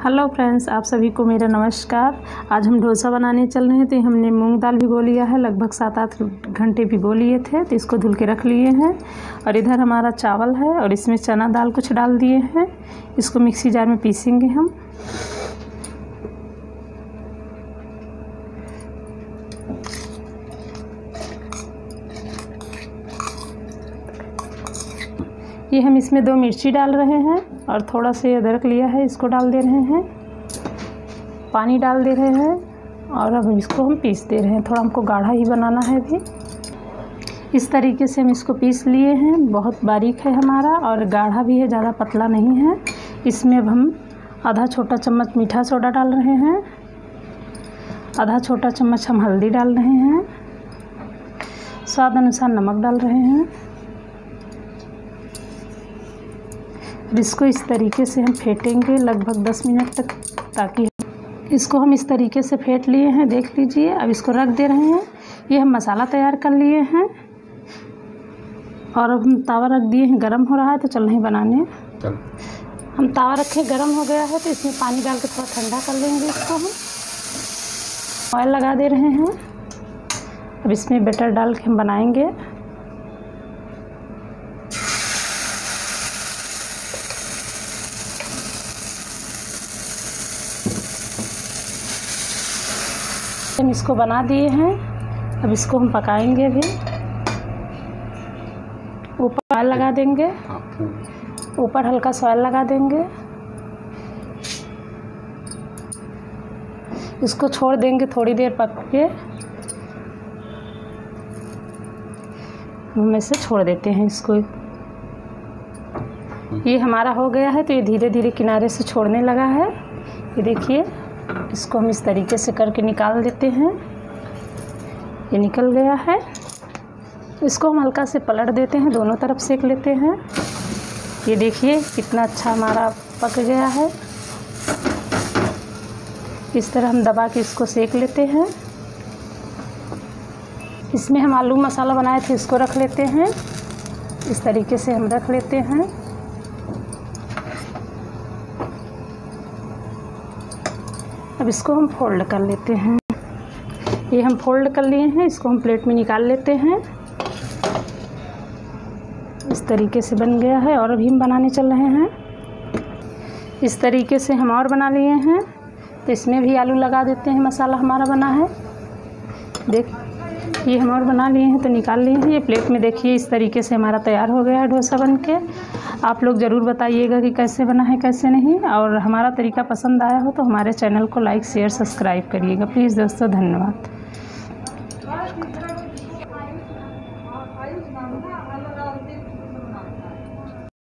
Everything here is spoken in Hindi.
हेलो फ्रेंड्स आप सभी को मेरा नमस्कार। आज हम डोसा बनाने चल रहे हैं तो हमने मूंग दाल भिगो लिया है, लगभग सात आठ घंटे भिगो लिए थे तो इसको धुल के रख लिए हैं। और इधर हमारा चावल है, और इसमें चना दाल कुछ डाल दिए हैं। इसको मिक्सी जार में पीसेंगे हम। ये हम इसमें दो मिर्ची डाल रहे हैं। और थोड़ा सा अदरक लिया है, इसको डाल दे रहे हैं। पानी डाल दे रहे हैं और अब इसको हम पीस दे रहे हैं। थोड़ा हमको गाढ़ा ही बनाना है अभी। इस तरीके से हम इसको पीस लिए हैं। बहुत बारीक है हमारा और गाढ़ा भी है, ज़्यादा पतला नहीं है। इसमें अब हम आधा छोटा चम्मच मीठा सोडा डाल रहे हैं। आधा छोटा चम्मच हम हल्दी डाल रहे हैं। स्वाद अनुसार नमक डाल रहे हैं। और इसको इस तरीके से हम फेंटेंगे लगभग दस मिनट तक ताकि इसको हम इस तरीके से फेंट लिए हैं। देख लीजिए अब इसको रख दे रहे हैं। ये हम मसाला तैयार कर लिए हैं। और अब हम तावा रख दिए हैं। गर्म हो रहा है तो चल नहीं बनाने। हम तावा रखे गर्म हो गया है तो इसमें पानी डाल के थोड़ा ठंडा कर लेंगे इसको हम। ऑयल लगा दे रहे हैं। अब इसमें बेटर डाल के हम बनाएँगे। हम इसको बना दिए हैं। अब इसको हम पकाएँगे अभी ऊपर ऑयल लगा देंगे। हाँ ऊपर हल्का सा ऑयल लगा देंगे। इसको छोड़ देंगे थोड़ी देर पक के। हम ऐसे छोड़ देते हैं इसको। ये हमारा हो गया है तो ये धीरे धीरे किनारे से छोड़ने लगा है। ये देखिए। इसको हम इस तरीके से करके निकाल देते हैं। ये निकल गया है। इसको हम हल्का से पलट देते हैं, दोनों तरफ़ सेक लेते हैं। ये देखिए, कितना अच्छा हमारा पक गया है। इस तरह हम दबा के इसको सेक लेते हैं। इसमें हम आलू मसाला बनाए थे, इसको रख लेते हैं। इस तरीके से हम रख लेते हैं। अब इसको हम फोल्ड कर लेते हैं। ये हम फोल्ड कर लिए हैं, इसको हम प्लेट में निकाल लेते हैं। इस तरीके से बन गया है और अभी हम बनाने चल रहे हैं। इस तरीके से हम और बना लिए हैं। तो इसमें भी आलू लगा देते हैं, मसाला हमारा बना है। देख ये हम और बना लिए हैं तो निकाल लिए हैं ये प्लेट में देखिए इस तरीके से हमारा तैयार हो गया है डोसा बन के आप लोग ज़रूर बताइएगा कि कैसे बना है कैसे नहीं और हमारा तरीका पसंद आया हो तो हमारे चैनल को लाइक शेयर सब्सक्राइब करिएगा प्लीज़ दोस्तों धन्यवाद